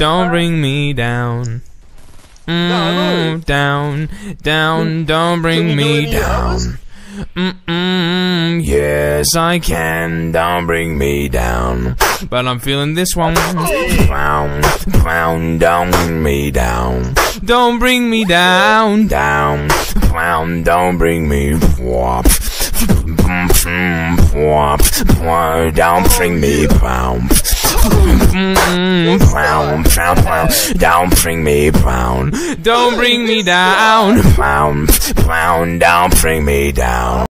don't bring me down. Mm, down, down, don't bring me down. Mm-mm, yes, I can. Don't bring me down. But I'm feeling this one. Brown, brown, don't bring me down. Don't bring me down, down. Brown, don't bring me. Whop. Mm, mm, Whop. Don't bring me brown. Brown, brown, brown. Don't bring me brown. Don't bring me down. Brown, brown. Don't bring me down.